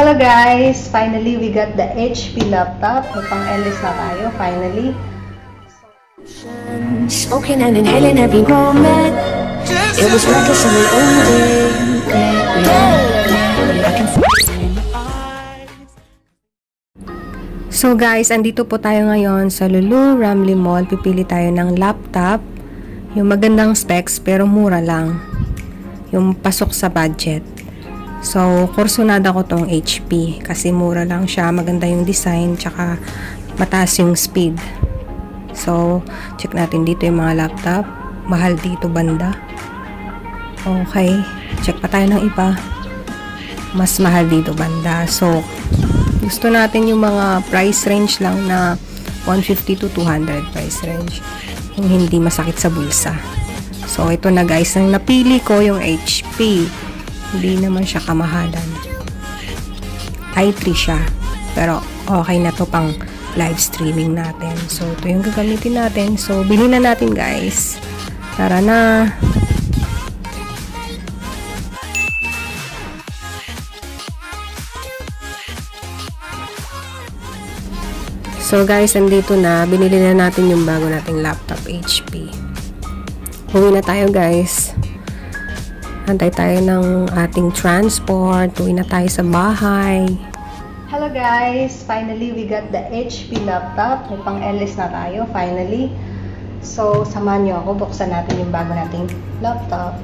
Hello guys! Finally, we got the HP laptop. May pang LS na tayo, finally. Smoking and inhaling every moment. It was reckless and we owned it. So guys, andito po tayo ngayon sa Lulu Ramly Mall. Pipili tayo ng laptop. Yung magandang specs pero mura lang. Yung pasok sa budget. So, kursunada ko tong HP kasi mura lang siya, maganda yung design, tsaka mataas yung speed. So, check natin dito yung mga laptop. Mahal dito banda. Okay, check pa tayo ng iba. Mas mahal dito banda. So, gusto natin yung mga price range lang na 150 to 200 price range. Yung hindi masakit sa bulsa. So, ito na guys. Ang napili ko yung HP. Hindi naman siya kamahalan. i3 siya. Pero, okay na to pang live streaming natin. So, ito yung gagamitin natin. So, bilhin na natin guys. Tara na! So guys, andito na. Binili na natin yung bago nating laptop HP. Uwi na tayo guys. Antay tayo ng ating transport. Uwi na tayo sa bahay. Hello guys! Finally, we got the HP laptop. May pang LS na tayo, finally. So, samahan nyo ako. Buksan natin yung bago nating laptop.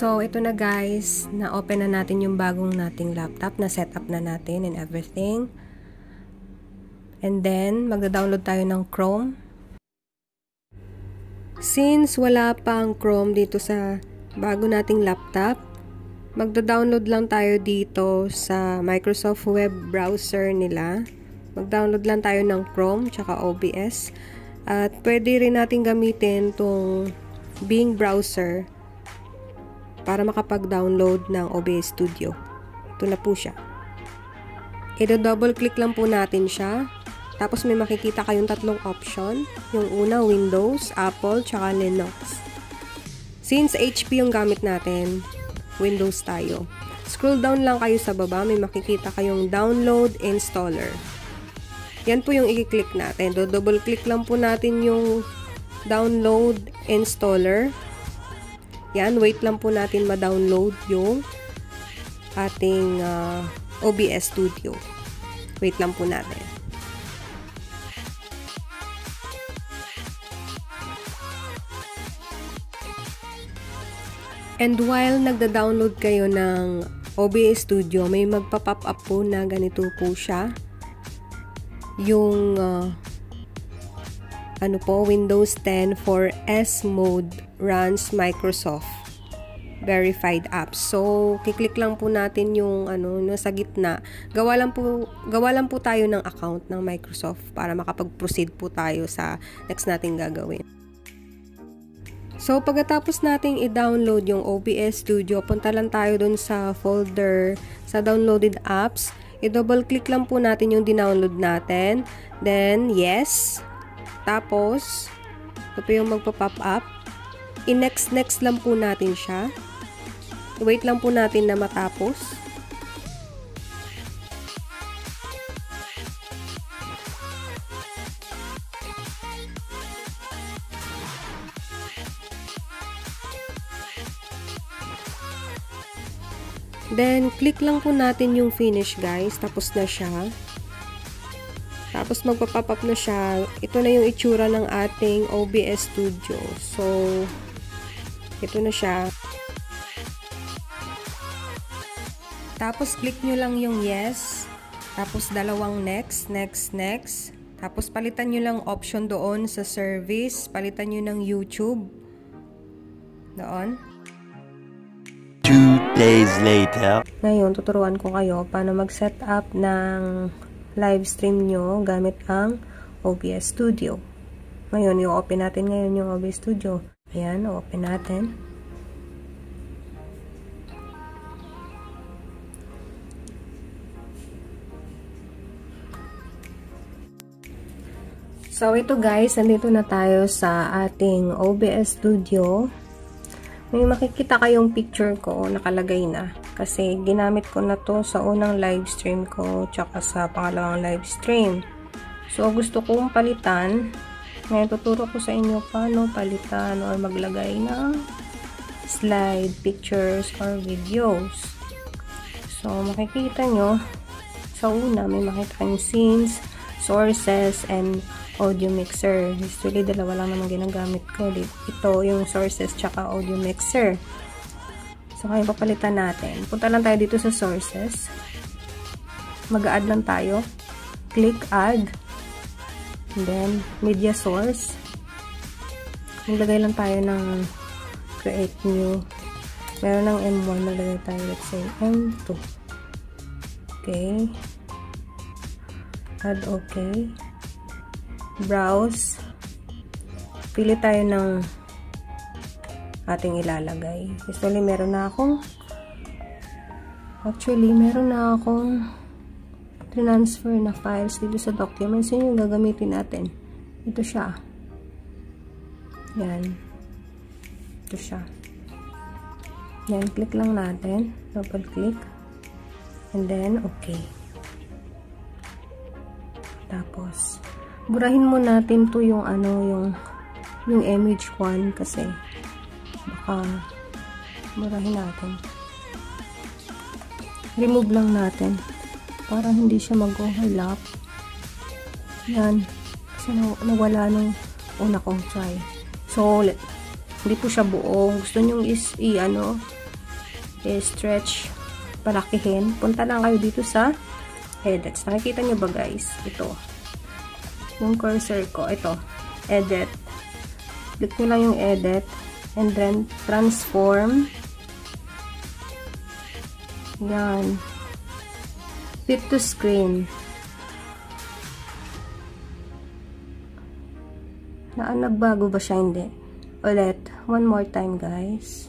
So, ito na guys. Na-open na natin yung bagong nating laptop. Na-setup na natin and everything. And then, magda-download tayo ng Chrome. Since wala pang Chrome dito sa bago nating laptop, magda-download lang tayo dito sa Microsoft Web Browser nila. Mag-download lang tayo ng Chrome tsaka OBS. At pwede rin natin gamitin tong Bing browser para makapag-download ng OBS Studio. Ito na po siya. I-double click lang po natin siya. Tapos may makikita kayong tatlong option. Yung una, Windows, Apple, tsaka Linux. Since HP yung gamit natin, Windows tayo. Scroll down lang kayo sa baba, may makikita kayong download installer. Yan po yung i-click natin. Do double click lang po natin yung download installer. Yan, wait lang po natin ma-download yung ating uh, OBS Studio. Wait lang po natin. And while nagda-download kayo ng OBS Studio, may magpa-pop up po na ganito po siya. Yung uh, ano po, Windows 10 for S mode runs Microsoft verified apps. So, kiklik lang po natin yung ano, no, sa gitna. Gawa lang po gawa lang po tayo ng account ng Microsoft para makapag-proceed po tayo sa next nating gagawin. So, pagkatapos nating i-download yung OBS Studio, punta lang tayo dun sa folder sa downloaded apps. i-double click lang po natin yung dinownload natin. Then, yes. Tapos, ito po yung magpa-pop up. I-next-next lang po natin siya. Wait lang po natin na matapos. Then, click lang po natin yung finish guys. Tapos na siya. Tapos magpa-pop up na siya. Ito na yung itsura ng ating OBS Studio. So, ito na siya. Tapos click nyo lang yung yes. Tapos dalawang next, next, next. Tapos palitan nyo lang option doon sa service. Palitan nyo ng YouTube. Doon. Two days later. Ngayon, tuturuan ko kayo paano mag-set up ng live stream nyo gamit ang OBS Studio. Ngayon, i-open natin ngayon yung OBS Studio. Ayan, open natin. So, ito guys, nandito na tayo sa ating OBS Studio. May makikita kayong picture ko, nakalagay na. Kasi ginamit ko na to sa unang live stream ko, tsaka sa pangalawang live stream. So, gusto kong palitan. Ngayon, tuturo ko sa inyo paano palitan or maglagay ng slide, pictures, or videos. So, makikita nyo, sa una, may makita kayong scenes, sources, and audio mixer. Usually, dalawa lang naman ginagamit ko. Ito yung sources tsaka audio mixer. So, ngayon papalitan natin. Punta lang tayo dito sa sources. Mag-add lang tayo. Click add. And then, media source. Maglagay lang tayo ng create new. Meron ng M1. Maglagay tayo, let's say, M2. Okay. Add okay browse, pili tayo ng ating ilalagay. Usually, meron na akong actually, meron na akong transfer na files dito sa documents. Yun yung gagamitin natin. Ito siya. Yan. Ito siya. Yan, click lang natin. Double click. And then, okay. Tapos, burahin mo natin to yung ano, yung yung image 1 kasi baka burahin natin. Remove lang natin para hindi siya mag-overlap. Yan. Kasi nawala nung una kong try. So, hindi po siya buo. Gusto nyo is, i, ano, i-stretch, palakihin. Punta lang kayo dito sa edits. Nakikita nyo ba guys? Ito yung cursor ko. Ito. Edit. Click nyo lang yung edit. And then, transform. Yan. Fit to screen. Na nagbago ba siya? Hindi. Ulit. One more time, guys.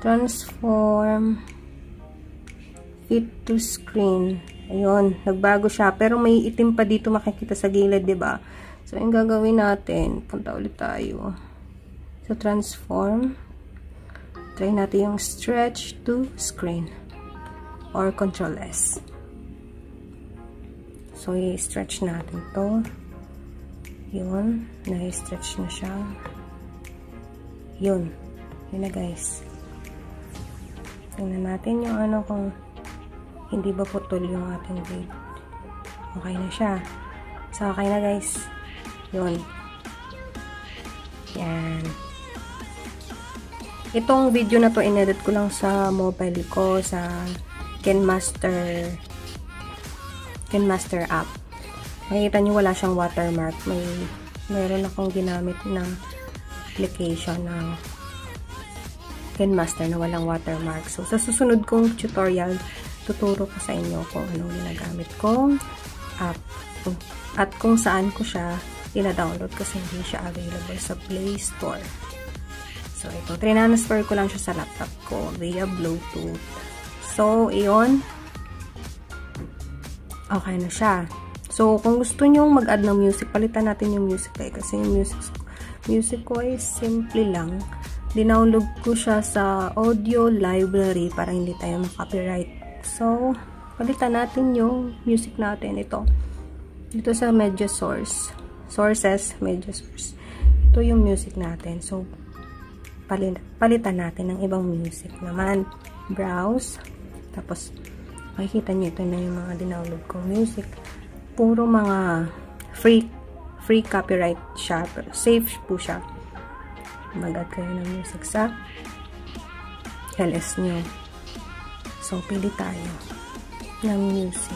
Transform. Fit to screen. Ayun, nagbago siya. Pero may itim pa dito makikita sa gilid, ba? So, yung gagawin natin, punta ulit tayo. So, transform. Try natin yung stretch to screen. Or control S. So, i-stretch natin to. Yun. Na-stretch na siya. Yun. Yun na guys. Tingnan natin yung ano kung hindi ba putol yung ating blade. Okay na siya. So, okay na guys. Yun. Yan. Itong video na to, inedit ko lang sa mobile ko, sa KenMaster KenMaster app. Makikita nyo wala siyang watermark. May meron akong ginamit na application ng KenMaster na walang watermark. So, sa susunod kong tutorial, tuturo ko sa inyo kung anong ginagamit kong app at kung saan ko siya ina-download kasi hindi siya available sa Play Store. So, ito. Trinanasfer ko lang siya sa laptop ko via Bluetooth. So, iyon. okay na siya. So, kung gusto nyo mag-add ng music, palitan natin yung music eh. Kasi yung music, music ko ay simple lang. Dinownload ko siya sa audio library para hindi tayo makopyright. So, palitan natin yung music natin. Ito. Dito sa media source. Sources, media source. Ito yung music natin. So, palit, palitan natin ng ibang music naman. Browse. Tapos, makikita nyo ito na yung mga dinownload kong music puro mga free free copyright siya. Pero safe po siya. Mag-add kayo ng music sa LS nyo. So, pili tayo ng music.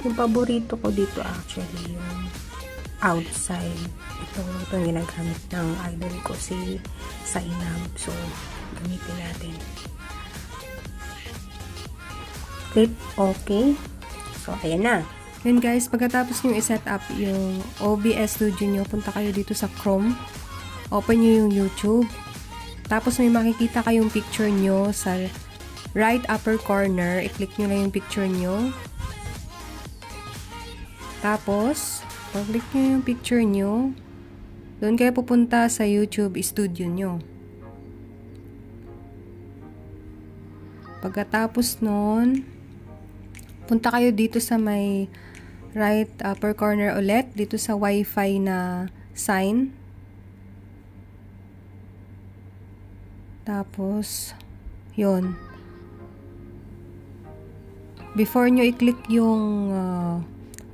Yung paborito ko dito actually yung outside. Ito, ito yung ginagamit ng idol ko si Sainab. So, gamitin natin. Click OK. So, ayan na. Yun guys, pagkatapos nyo i-set up yung OBS Studio nyo, punta kayo dito sa Chrome. Open nyo yung YouTube. Tapos may makikita kayong picture nyo sa right upper corner. I-click nyo lang yung picture nyo. Tapos, pag-click nyo yung picture nyo, doon kayo pupunta sa YouTube Studio nyo. Pagkatapos nun, punta kayo dito sa may right upper corner ulit dito sa wifi na sign tapos yon before nyo i-click yung uh,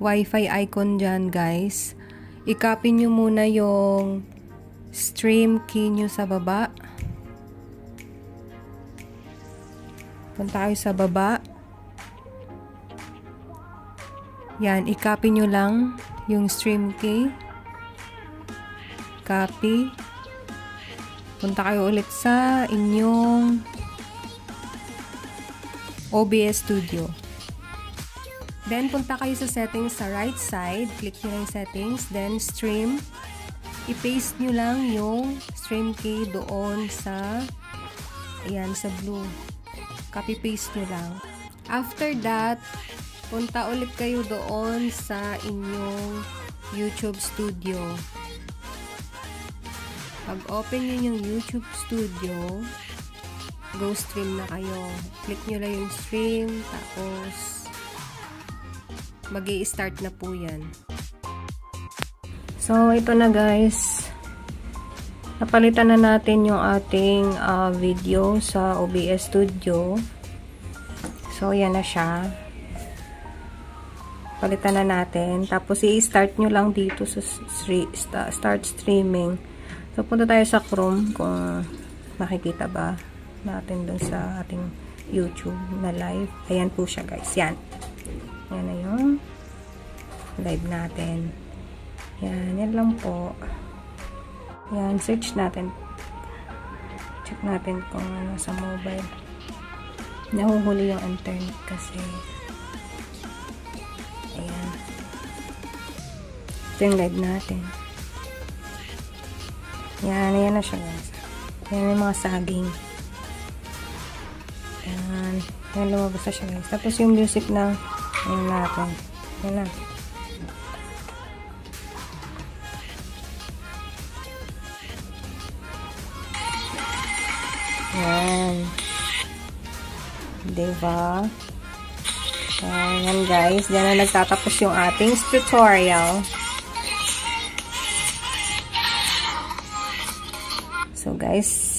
wifi icon dyan guys i-copy nyo muna yung stream key nyo sa baba punta kayo sa baba yan, i-copy nyo lang yung stream key. Copy. Punta kayo ulit sa inyong OBS Studio. Then, punta kayo sa settings sa right side. Click nyo yung settings. Then, stream. I-paste nyo lang yung stream key doon sa ayan, sa blue. Copy-paste nyo lang. After that, punta ulit kayo doon sa inyong YouTube Studio. Pag open nyo yung YouTube Studio, go stream na kayo. Click nyo lang yung stream, tapos mag start na po yan. So, ito na guys. Napalitan na natin yung ating uh, video sa OBS Studio. So, yan na siya palitan na natin. Tapos, i-start nyo lang dito sa start streaming. So, punta tayo sa Chrome kung makikita ba natin dun sa ating YouTube na live. Ayan po siya, guys. Yan. Yan na yung live natin. Yan. Yan lang po. Yan. Search natin. Check natin kung ano sa mobile. Nahuhuli yung internet kasi Ito yung live natin. Yan, yan na siya guys. Yan yung mga saging. Yan. Yan, lumabas na siya guys. Tapos yung music na, yan natin. Yan na. Yan. Diba? Ayan guys. Diyan na nagtatapos yung ating tutorial. So guys,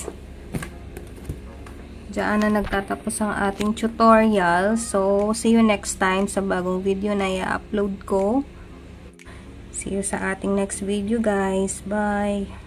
Diyan na nagtatapos ang ating tutorial. So, see you next time sa bagong video na i-upload ko. See you sa ating next video guys. Bye!